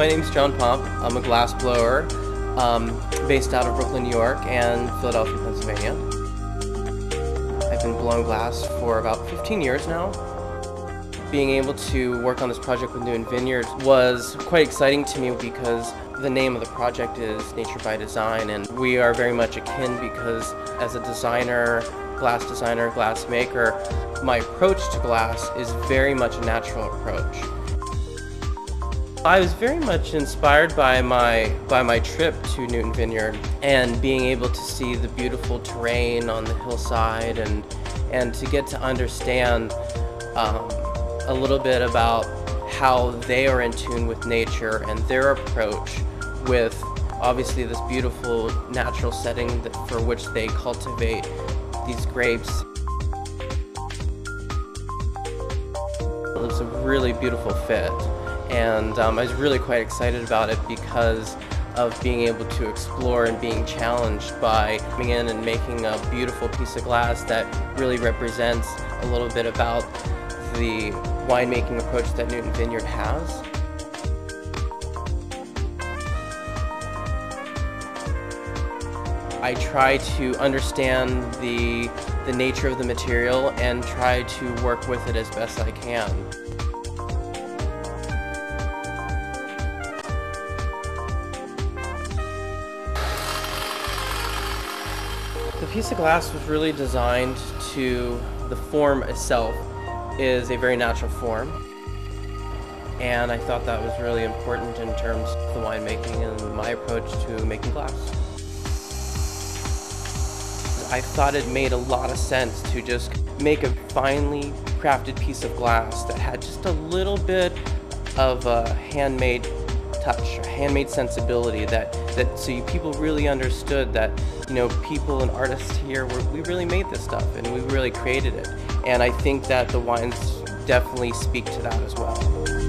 My name is John Pomp. I'm a glass blower um, based out of Brooklyn, New York and Philadelphia, Pennsylvania. I've been blowing glass for about 15 years now. Being able to work on this project with Newton Vineyards was quite exciting to me because the name of the project is Nature by Design and we are very much akin because as a designer, glass designer, glass maker, my approach to glass is very much a natural approach. I was very much inspired by my by my trip to Newton Vineyard and being able to see the beautiful terrain on the hillside and and to get to understand um, a little bit about how they are in tune with nature and their approach with obviously this beautiful natural setting that, for which they cultivate these grapes. It was a really beautiful fit and um, I was really quite excited about it because of being able to explore and being challenged by coming in and making a beautiful piece of glass that really represents a little bit about the winemaking approach that Newton Vineyard has. I try to understand the, the nature of the material and try to work with it as best I can. The piece of glass was really designed to, the form itself is a very natural form. And I thought that was really important in terms of the winemaking and my approach to making glass. I thought it made a lot of sense to just make a finely crafted piece of glass that had just a little bit of a handmade touch, a handmade sensibility that, that so you, people really understood that, you know, people and artists here, were, we really made this stuff and we really created it. And I think that the wines definitely speak to that as well.